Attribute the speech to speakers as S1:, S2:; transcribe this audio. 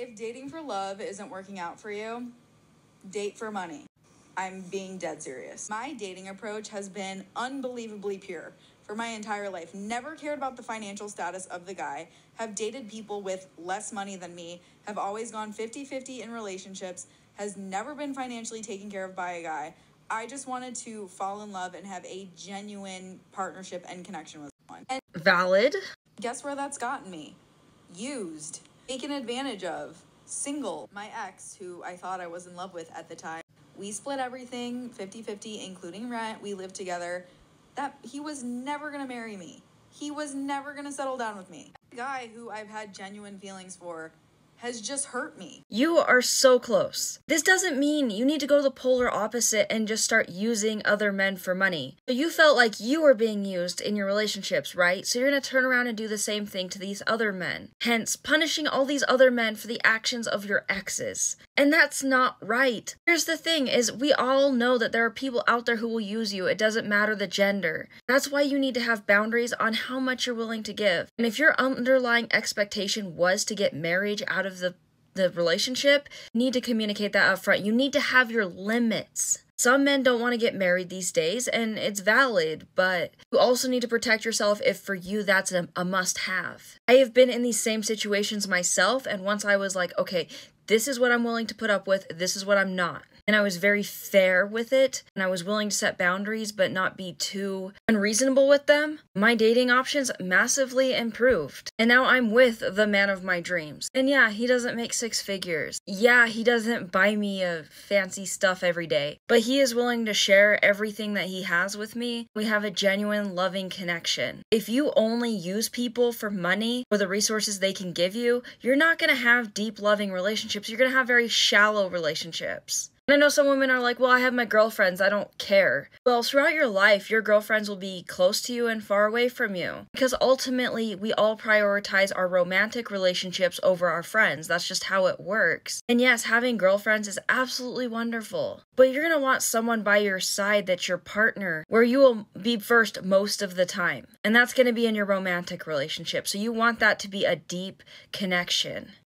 S1: If dating for love isn't working out for you, date for money. I'm being dead serious. My dating approach has been unbelievably pure for my entire life. Never cared about the financial status of the guy. Have dated people with less money than me. Have always gone 50 50 in relationships. Has never been financially taken care of by a guy. I just wanted to fall in love and have a genuine partnership and connection with someone. And
S2: Valid.
S1: guess where that's gotten me? Used, taken advantage of, single. My ex, who I thought I was in love with at the time, we split everything 50 50, including rent. We lived together. That he was never gonna marry me. He was never gonna settle down with me. The guy who I've had genuine feelings for has just hurt me.
S2: You are so close. This doesn't mean you need to go to the polar opposite and just start using other men for money. So you felt like you were being used in your relationships, right? So you're gonna turn around and do the same thing to these other men. Hence, punishing all these other men for the actions of your exes. And that's not right. Here's the thing is we all know that there are people out there who will use you. It doesn't matter the gender. That's why you need to have boundaries on how much you're willing to give. And if your underlying expectation was to get marriage out of the the relationship, need to communicate that up front. You need to have your limits. Some men don't want to get married these days, and it's valid, but you also need to protect yourself if for you that's a, a must have. I have been in these same situations myself, and once I was like, okay, this is what I'm willing to put up with, this is what I'm not. And I was very fair with it, and I was willing to set boundaries but not be too unreasonable with them. My dating options massively improved. And now I'm with the man of my dreams. And yeah, he doesn't make six figures. Yeah, he doesn't buy me a fancy stuff every day, but he is willing to share everything that he has with me. We have a genuine, loving connection. If you only use people for money or the resources they can give you, you're not gonna have deep, loving relationships. You're gonna have very shallow relationships. And I know some women are like, well, I have my girlfriends, I don't care. Well, throughout your life, your girlfriends will be close to you and far away from you. Because ultimately, we all prioritize our romantic relationships over our friends. That's just how it works. And yes, having girlfriends is absolutely wonderful. But you're gonna want someone by your side that's your partner, where you will be first most of the time. And that's gonna be in your romantic relationship. So you want that to be a deep connection.